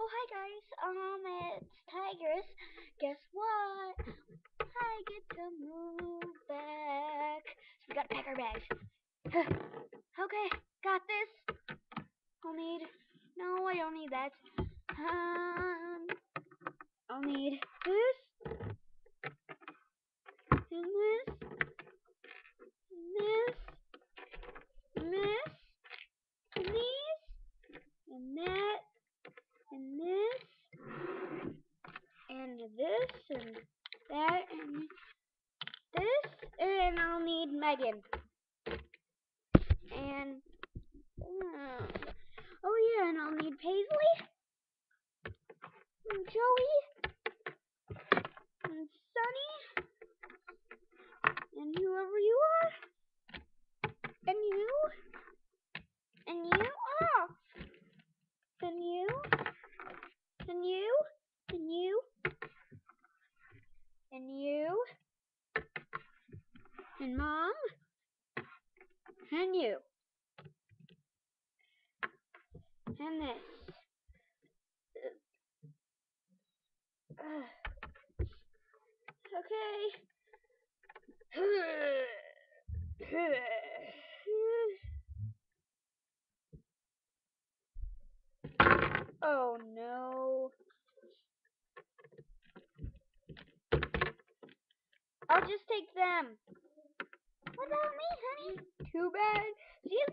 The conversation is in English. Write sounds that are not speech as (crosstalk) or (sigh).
Oh, hi guys. Um, it's Tigress. Guess what? I get to move back. So we gotta pack our bags. (sighs) okay, got this. I'll need. No, I don't need that. Um, I'll need this and this and this and this and these and that and this and this and that and this and I'll need Megan. And uh, oh yeah and I'll need Paisley and Joey and Sunny and whoever you are and you and you oh and you and you and you and you? And mom? And you? And this? Okay. Oh no I'll just take them. What about me, honey? Too bad. See you